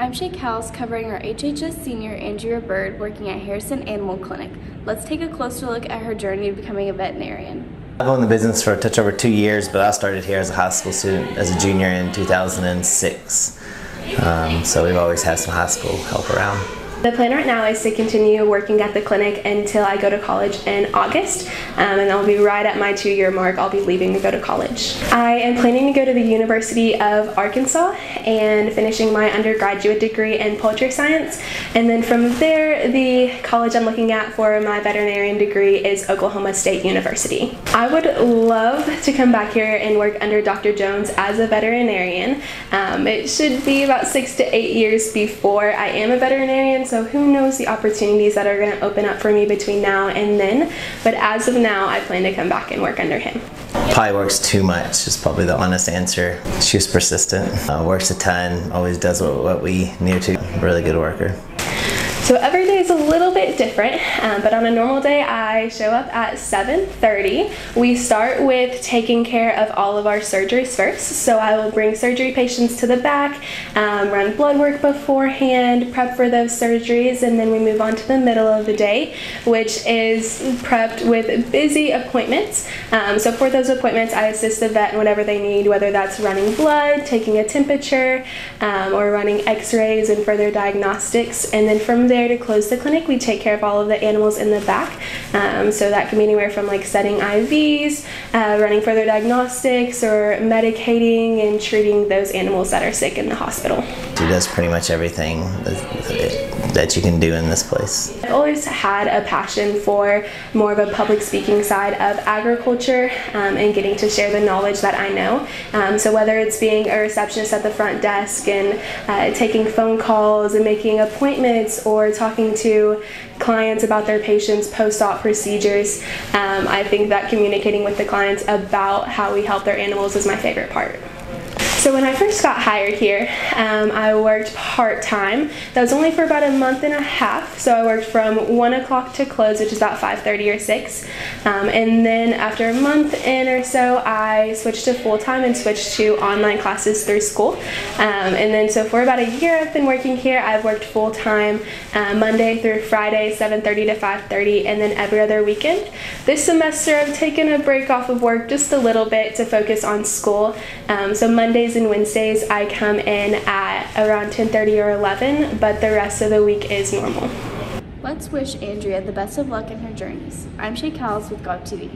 I'm Shay Cowles covering our HHS senior Andrea Byrd working at Harrison Animal Clinic. Let's take a closer look at her journey to becoming a veterinarian. I've been in the business for a touch over two years, but I started here as a high school student as a junior in 2006. Um, so we've always had some high school help around. The plan right now is to continue working at the clinic until I go to college in August, um, and I'll be right at my two-year mark. I'll be leaving to go to college. I am planning to go to the University of Arkansas and finishing my undergraduate degree in poultry science, and then from there, the college I'm looking at for my veterinarian degree is Oklahoma State University. I would love to come back here and work under Dr. Jones as a veterinarian. Um, it should be about six to eight years before I am a veterinarian so who knows the opportunities that are going to open up for me between now and then. But as of now, I plan to come back and work under him. Probably works too much is probably the honest answer. She was persistent, uh, works a ton, always does what, what we need to. Really good worker. So every day is a little bit different, um, but on a normal day I show up at 7.30. We start with taking care of all of our surgeries first. So I will bring surgery patients to the back, um, run blood work beforehand, prep for those surgeries, and then we move on to the middle of the day, which is prepped with busy appointments. Um, so for those appointments, I assist the vet in whatever they need, whether that's running blood, taking a temperature, um, or running x-rays and further diagnostics. And then from there, there to close the clinic, we take care of all of the animals in the back. Um, so that can be anywhere from like setting IVs, uh, running further diagnostics, or medicating and treating those animals that are sick in the hospital. She does pretty much everything that you can do in this place. I've always had a passion for more of a public speaking side of agriculture um, and getting to share the knowledge that I know. Um, so whether it's being a receptionist at the front desk and uh, taking phone calls and making appointments or talking to clients about their patients post-op procedures, um, I think that communicating with the clients about how we help their animals is my favorite part. So when I first got hired here, um, I worked part-time. That was only for about a month and a half. So I worked from 1 o'clock to close, which is about 5.30 or 6. Um, and then after a month in or so, I switched to full-time and switched to online classes through school. Um, and then so for about a year I've been working here. I've worked full-time uh, Monday through Friday, 7.30 to 5.30, and then every other weekend. This semester I've taken a break off of work just a little bit to focus on school. Um, so Mondays And Wednesdays I come in at around 10:30 or 11, but the rest of the week is normal. Let's wish Andrea the best of luck in her journeys. I'm Shay Cowles with GobTV.